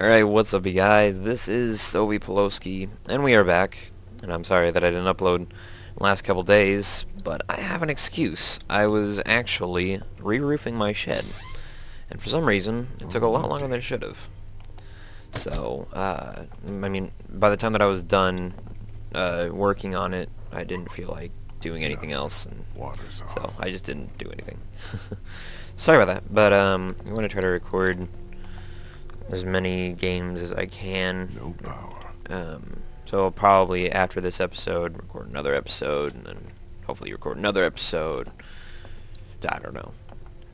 Alright, what's up you guys? This is Stovey Paloski, and we are back. And I'm sorry that I didn't upload the last couple days, but I have an excuse. I was actually re-roofing my shed. And for some reason, it took a lot longer than it should have. So, uh, I mean, by the time that I was done uh, working on it, I didn't feel like doing anything else. And so. I just didn't do anything. Sorry about that, but um, I'm going to try to record as many games as I can. No power. Um, so I'll probably after this episode record another episode, and then hopefully record another episode. I don't know.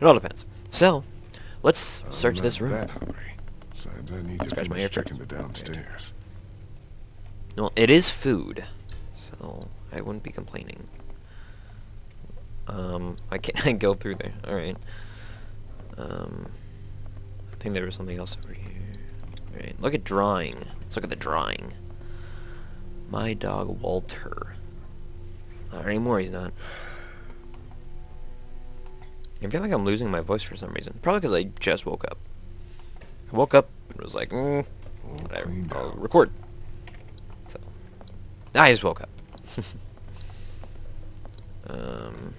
It all depends. So let's I'm search this room. That hungry. Besides, I need to Scratch my ear checking the downstairs. Well, it is food, so I wouldn't be complaining. Um, I can't go through there. All right. Um, I think there was something else over here. Right. Look at drawing. Let's look at the drawing. My dog Walter. Not anymore. He's not. I feel like I'm losing my voice for some reason. Probably because I just woke up. I woke up and was like, mm, whatever. I'll record. So, I just woke up. um,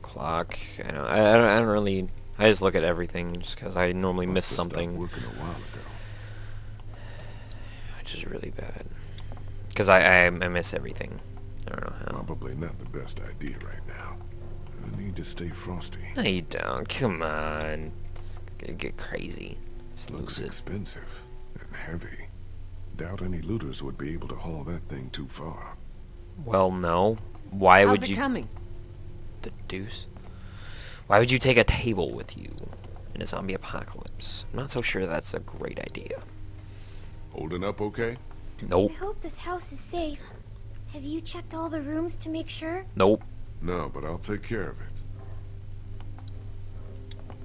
clock. I don't. I, I don't. I don't really. I just look at everything just because I normally miss Must have stopped something, working a while ago. which is really bad. Because I, I I miss everything. I don't know how. Probably not the best idea right now. I need to stay frosty. No, you don't. Come on. Get, get crazy. Just Looks lose it. expensive and heavy. Doubt any looters would be able to haul that thing too far. Well, no. Why How's would it you? coming? The deuce. Why would you take a table with you in a zombie apocalypse? I'm not so sure that's a great idea. Holding up okay? Nope. I hope this house is safe. Have you checked all the rooms to make sure? Nope. No, but I'll take care of it.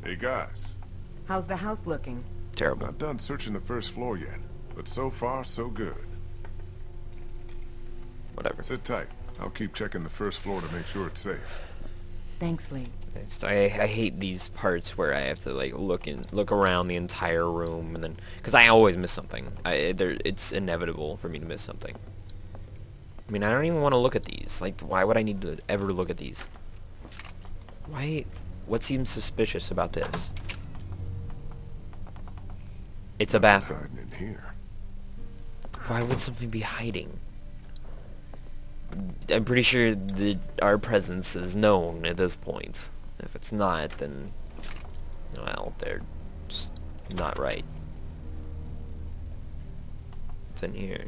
Hey guys, How's the house looking? Terrible. not done searching the first floor yet, but so far so good. Whatever. Sit tight. I'll keep checking the first floor to make sure it's safe. Thanks, Lee. It's- I, I hate these parts where I have to like look in look around the entire room and then because I always miss something. I there it's inevitable for me to miss something. I mean I don't even want to look at these. Like why would I need to ever look at these? Why? What seems suspicious about this? It's a bathroom. Hiding in here. Why would something be hiding? I'm pretty sure that our presence is known at this point. If it's not, then, well, they're just not right. What's in here?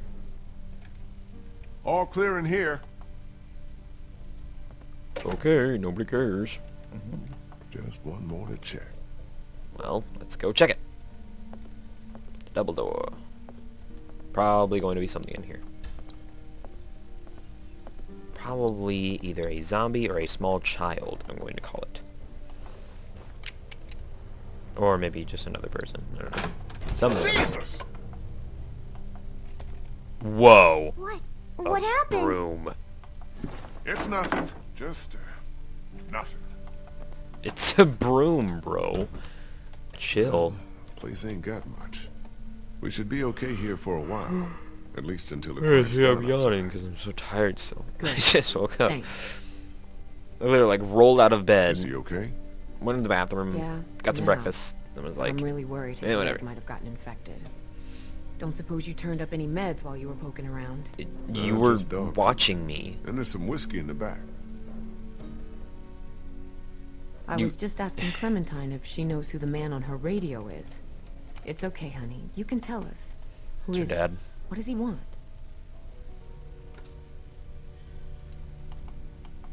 All clear in here. Okay, nobody cares. Mm-hmm. Just one more to check. Well, let's go check it. Double door. Probably going to be something in here. Probably either a zombie or a small child, I'm going to call it. Or maybe just another person. I don't know. Something. Jesus! Whoa! What? A What happened? Broom. It's nothing. Just uh, nothing. It's a broom, bro. Chill. Place ain't got much. We should be okay here for a while. At least until it Yeah, quiets I'm yawning because I'm so tired still. I just woke up. Thanks. I literally like rolled out of bed. Is he okay? Went in the bathroom, Yeah, got some yeah. breakfast, and was like, I'm really worried his eh, whatever. might have gotten infected. Don't suppose you turned up any meds while you were poking around? "It- "You were just dog food." watching me." And there's some whiskey in the back. I You- was just asking Clementine if she knows who the man on her radio is. It's okay, honey. You can tell us. Who It's your is he? dad. What does he want?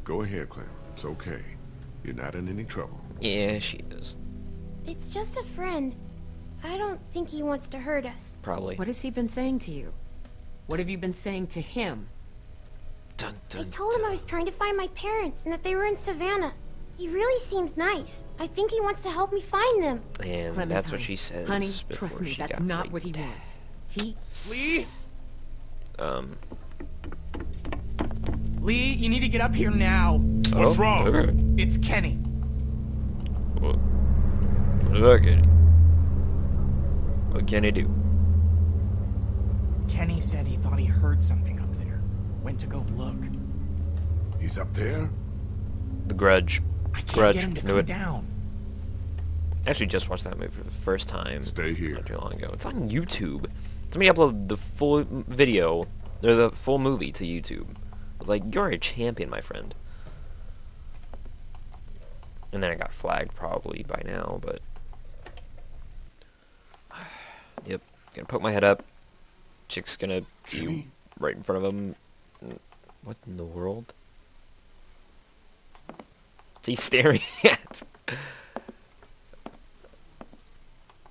Go ahead, Clem. It's okay. You're not in any trouble. Yeah, she is It's just a friend. I don't think he wants to hurt us. probably. What has he been saying to you? What have you been saying to him? Dun, dun, I dun, told him I was trying to find my parents and that they were in Savannah. He really seems nice. I think he wants to help me find them. And Clementine. that's what she says. Honey, trust me, she that's not what he raped. wants. He Lee? Um. Lee, you need to get up here now. What's oh, wrong? Okay. It's Kenny. What? What is that getting? What can he do? Kenny said he thought he heard something up there. Went to go look. He's up there? The Grudge. I can't Grudge. get him to Knew come it. down. Actually, just watched that movie for the first time. Stay here. Not too long ago. It's on YouTube. Somebody uploaded the full video, or the full movie to YouTube. I was like, you're a champion, my friend. And then I got flagged probably by now, but... Yep. Gonna poke my head up. Chick's gonna be right in front of him. What in the world? What's he staring at?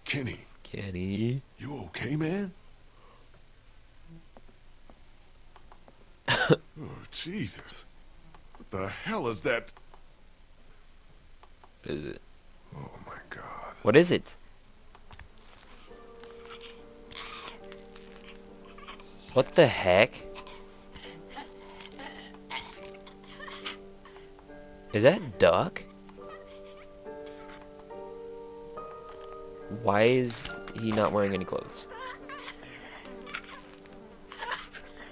Kenny, Kenny. you okay, man? oh, Jesus. What the hell is that? What is it? Oh, my God. What is it? What the heck? Is that Duck? Why is he not wearing any clothes?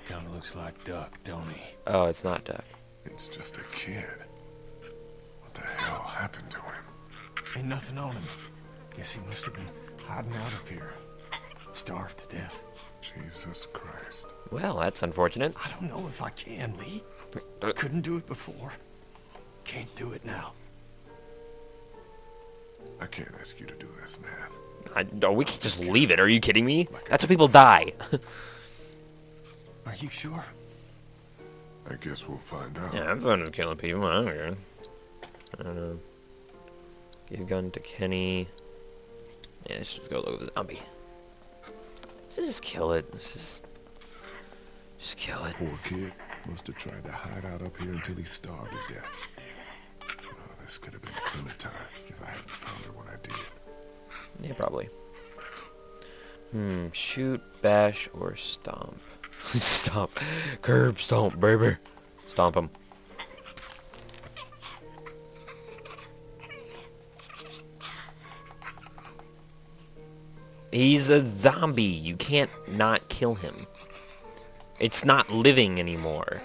Kinda looks like Duck, don't he? Oh, it's not Duck. It's just a kid. Ain't nothing on him. Guess he must have been hiding out up here. Starved to death. Jesus Christ. Well, that's unfortunate. I don't know if I can, Lee. I Couldn't do it before. Can't do it now. I can't ask you to do this, man. I, no, we can just leave it. Are you kidding me? That's how people die. Are you sure? I guess we'll find out. Yeah, I'm fine with killing people. I don't care. I don't know. Give gun to Kenny. Yeah, let's just go look at the zombie. Let's just kill it. Let's just... Just kill it. Poor kid must have tried to hide out up here until he starved to death. Oh, this could have been Clementine if I hadn't found her when I did. Yeah, probably. Hmm, shoot, bash, or stomp. stomp. Curb stomp, baby. Stomp him. He's a zombie. You can't not kill him. It's not living anymore.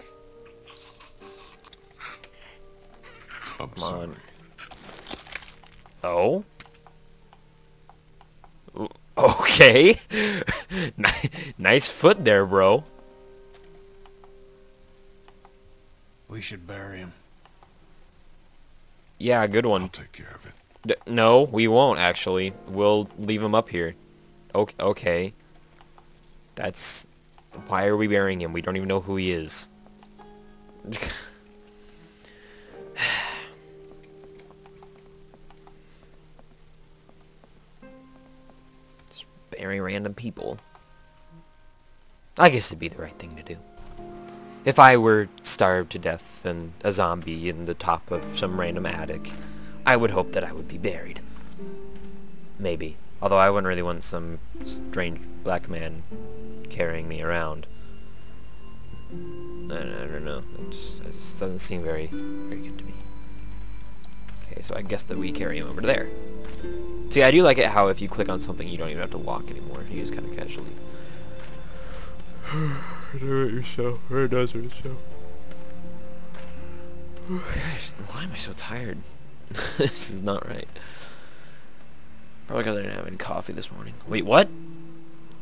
I'm Come sorry. on. Oh? Okay. Nice foot there, bro. We should bury him. Yeah, good one. I'll take care of it. D- no, we won't actually. We'll leave him up here. Okay. That's why are we burying him? We don't even know who he is. Just random people. I guess it'd be the right thing to do. If I were starved to death and a zombie in the top of some random attic, I would hope that I would be buried. Maybe. Although I wouldn't really want some strange black man carrying me around. I, I don't know. It just, it just doesn't seem very, very good to me. Okay, so I guess that we carry him over to there. See, I do like it how if you click on something, you don't even have to walk anymore. You just kind of casually do it yourself, or it does it yourself. Gosh, why am I so tired? this is not right. Probably because I didn't have any coffee this morning. Wait, what?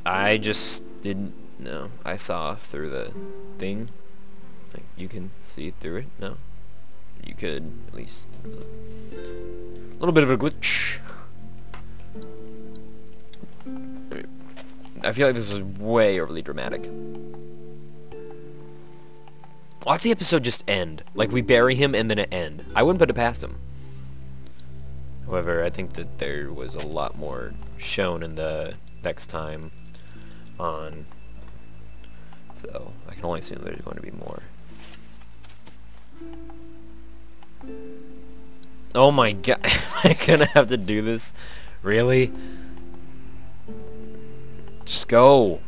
I just didn't know. I saw through the thing. Like, you can see through it? No. You could, at least. A little bit of a glitch. I feel like this is way overly dramatic. Watch the episode just end. Like, we bury him and then it end. I wouldn't put it past him. However, I think that there was a lot more shown in the next time on. So, I can only assume there's going to be more. Oh my god, am I gonna have to do this? Really? Just go.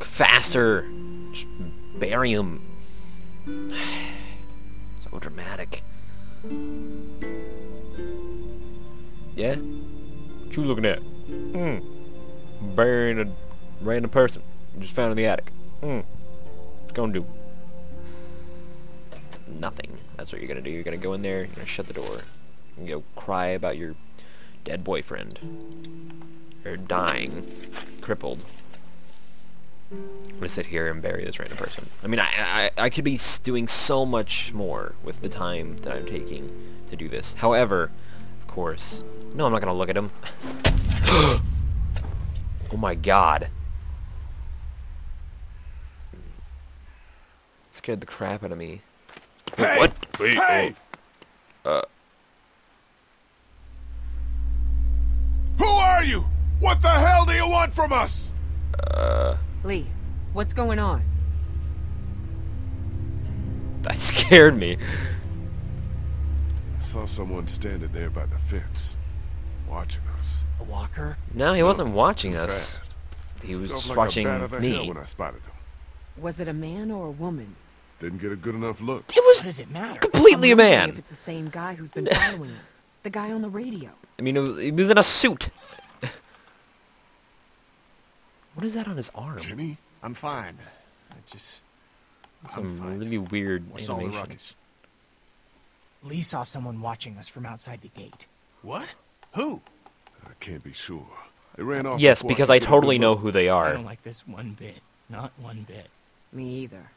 Faster. Just bury him. so dramatic. Yeah? What you looking at? Hmm. burying a random person just found in the attic. Hmm. It's gonna do nothing. That's what you're gonna do. You're gonna go in there. You're gonna shut the door. And go cry about your dead boyfriend. Or dying, crippled. I'm gonna sit here and bury this random person. I mean, I, I, I could be doing so much more with the time that I'm taking to do this. However, course, no, I'm not gonna look at him. oh my god. Scared the crap out of me. Wait, Hey! what? Wait, Hey! oh, uh, Who are you? What the hell do you want from us? Uh. Lee, what's going on? that scared me. I saw someone standing there by the fence, watching us. A walker? No, he wasn't watching us. fast. He was just like watching a bat out of hell me. when I spotted him. Was it a man or a woman? Didn't get a good enough look. It was What does it matter? completely a I'm wondering If man. it's the same guy who's been following us. The guy on the radio. I mean, it was, he was in a suit. what is that on his arm? Kenny? I'm fine. I just... I'm Some fine. really weird What's all the ruckus? Lee saw someone watching us from outside the gate. What? Who? I can't be sure. They ran off. Yes, because could I totally know who they are. I are. don't like this one bit. Not one bit. Me either.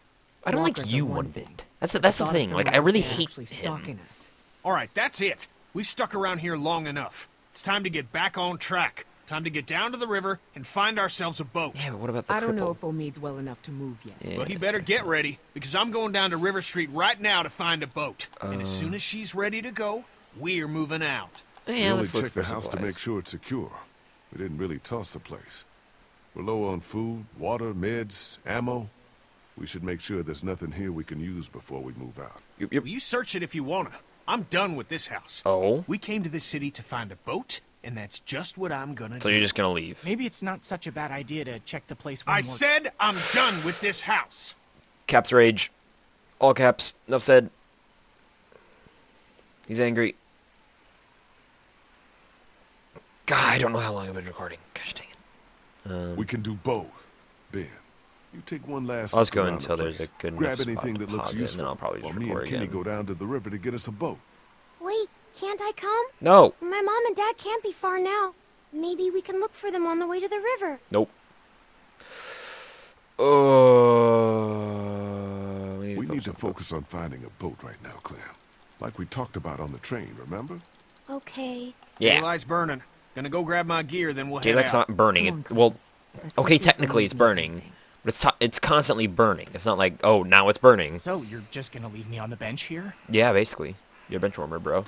I don't like Walkers are you one one thing. bit. That's the, that's the thing. Like, I really hate actually him. stalking us. All right, that's it. We've stuck around here long enough. It's time to get back on track. Time to get down to the river and find ourselves a boat. Yeah, but what about the I don't know if Omid's well enough to move yet. Yeah, well, he better right. get ready because I'm going down to River Street right now to find a boat. and as soon oh. as she's ready to go, we're moving out. We Yeah, only let's look checked for the house to make sure it's secure. We didn't really toss the place. We're low on food, water, meds, ammo. We should make sure there's nothing here we can use before we move out. Yep, yep. Well, you search it if you wanna. I'm done with this house. Oh? We came to this city to find a boat, and that's just what I'm gonna So do. you're just gonna leave? Maybe it's not such a bad idea to check the place one I more said I'm done with this house. Caps rage. All caps. Enough said. He's angry. God, I don't know how long I've been recording. Gosh dang it. Um, We can do both. Ben, you take one last I'll look just go around until the there's a good Grab enough spot anything to that looks pause it, and then I'll probably just while me record and Kenny again. go down to the river to get us a boat. Wait, can't I come? no. My mom and dad can't be far now. Maybe we can look for them on the way to the river. Nope. Oh. we need We need to on focus on finding a boat right now, Clem. Like we talked about on the train, remember? Okay. Yeah. Daylight's burning. Gonna go grab my gear, then we'll head Daylight's out. not burning. It, well, okay, technically it's burning, but it's it's constantly burning. It's not like oh now it's burning. So you're just gonna leave me on the bench here? Yeah, basically, you're a bench warmer, bro.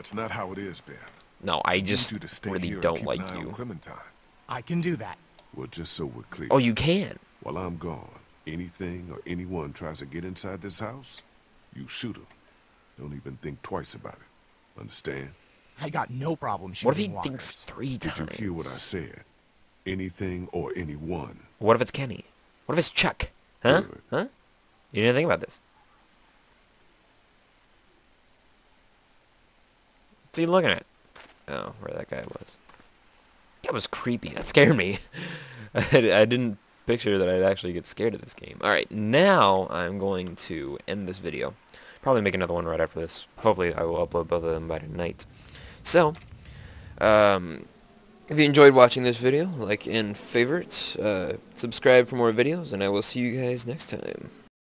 That's not how it is, Ben. No, I just you to stay really here don't like an eye on you. Clementine. I can do that. Well, just so we're clear. Oh, you can. While I'm gone, anything or anyone tries to get inside this house, you shoot 'em. Don't even think twice about it. Understand? I got no problem shooting What if he walkers. thinks three times? Did you hear what I said? Anything or anyone. What if it's Kenny? What if it's Chuck? Huh? Good. Huh? You didn't think about this. What's he looking at? Oh, where that guy was. That was creepy. That scared me. I, didn't picture that I'd actually get scared of this game. Alright, now I'm going to end this video. Probably make another one right after this. Hopefully I will upload both of them by tonight. So, um, if you enjoyed watching this video, like and favorite, uh, subscribe for more videos, and I will see you guys next time.